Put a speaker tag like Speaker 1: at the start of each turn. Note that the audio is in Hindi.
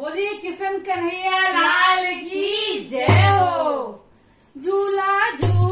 Speaker 1: बोलिए किशन कन्हैया लाल की जय हो। झूला झूले।